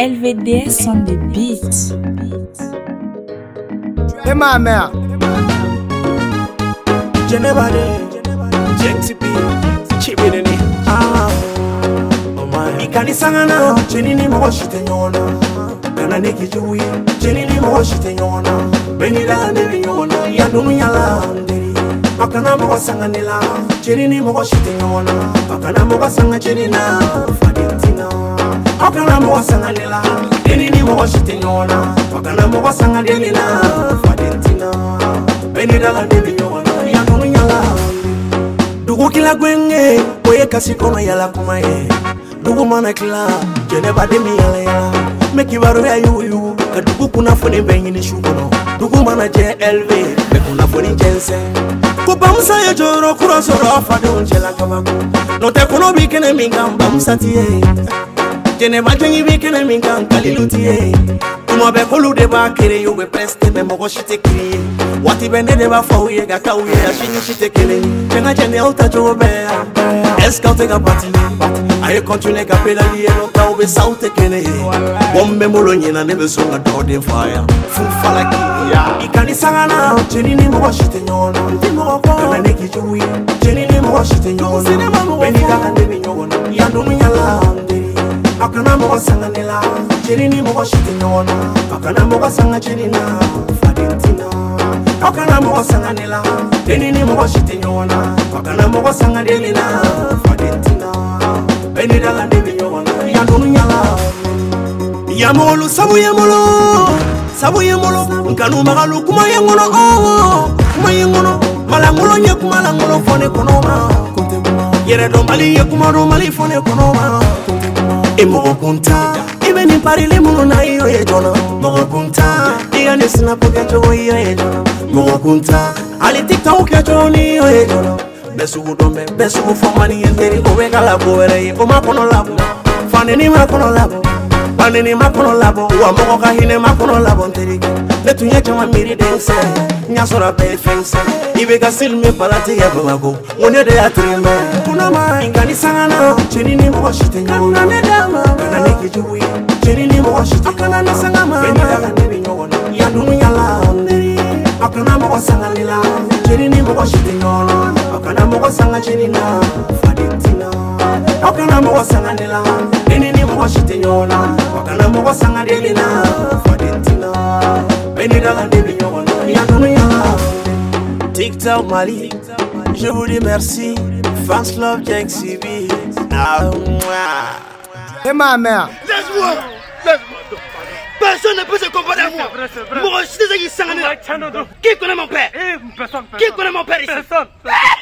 LVDS on the beat. Hey, ah. oh, my man. Geneva Day. JTB. Chibini. Ah. Ikanisanga na chenini mwashite nyona Nana nikijui chenini mwashite nyona Benila nili nyona ya nunu ya landiri Akana mwasanganila chenini mwashite nyona Akana mwasanga chenina Fadinti kana mɔgɔ sangalela deni ni mɔgɔ si tɛ ɲɔgɔn na fa kana mɔgɔ sanga deni na faden tina bɛɛ ni dala ne bɛ ɲɔgɔn na yakɔnɔ yala dugukila gwenge o ye kasi kɔnɔ yala kuma ye dugu mana kila jɛnɛbaden mi yala yala mɛ kibaruya yuguyugu ka dugu kunnafoni bɛɛ ɲini su kɔnɔ dugu mana jɛ lv mɛ kunnafoni jɛnsɛn ko bamuso ye jɔyɔrɔ kura sɔrɔ fadenw cɛla kabako nɔ tɛ kɔnɔ bi kɛnɛ min kan bamusa ti ye jene ba jengi bi kene mi kan kali lu tiye kuma bɛ kolu de b'a kere ye u bɛ pɛrɛsite mɛ mɔgɔ si tɛ kiri ye waati bɛ ne de b'a fɔ aw ye ka k'aw ye a si ni si tɛ kelen ye cɛn ka cɛn ni aw ta cogo bɛɛ yan ɛsike aw tɛ ka bati a ye kɔntine ka pedali ye nɔ k'aw bɛ sa aw tɛ kelen ye bɔn n bɛ n bolo ɲinan ne bɛ sɔn ka dɔgɔden fa yan fu falaki. i ka di sanga na jeli ni mɔgɔ si tɛ ɲɔgɔn na ni mɔgɔ kɔ kana ne k'i jogo ye jeli ni mɔgɔ si tɛ ɲɔgɔn na bɛɛ n'i ka kan mɔgɔ sanga ne la jeli ni mɔgɔ si tɛ ɲɔgɔn na a kana mɔgɔ sanga jeli na faden ti na a kana mɔgɔ sanga ne la deni ni mɔgɔ si tɛ ɲɔgɔn na a kana mɔgɔ sanga deni na faden ti na bɛɛ ni dala ne bɛ ɲɔgɔn na yan dunu ya la. yamɔgɔlu sabu ye n bolo sabu ye n bolo nkanubagalu kuma ye n kɔnɔ ɔwɔ kuma ye n kɔnɔ malankolo ye kuma lankolo fɔ ne kɔnɔ ma yɛrɛdɔnbali ye kuma dɔn mali fɔ ne kɔnɔ ma emogokunta ibe niparili muruna iyo yejona mogokunta igani sinapokecogo iyo yejona mogokunta ali tiktokecogo niiyo yejona besugu dombe besugu fomani yenteri obekala kuwereyi omakono labo faneni makono labo faneni makono labo wa mogo kahine makono labo nterike mpe tunye caman miiri den sɛ ɲa sɔrɔ a bɛɛ fɛn sɛ i be ka seli min palati ya babako o ne de y'a tirenbɛ kunama nka ni sangana cɛni ni mɔgɔ si tɛ ɲɔgɔn na ne da ma kana ne kɛ jugu ye cɛni ni mɔgɔ si tɛ kana ne sanga ma bɛni da la ne bɛ ɲɔgɔn na yan dunu ya la a kana mɔgɔ sanga le la cɛni ni mɔgɔ si tɛ ɲɔgɔn na a kana mɔgɔ sanga cɛni na faden ti na a kana mɔgɔ sanga le la ne ni mɔgɔ si tɛ ɲɔgɔn na a kana mɔgɔ sanga deli na. Je vous dis merci. Fans Love Jack CB. Ah, Et ma mère. Laisse-moi. Personne ne peut se comparer à moi. Moi, je suis déjà Qui connaît mon père eh, Qui connaît mon père ici Personne. Ah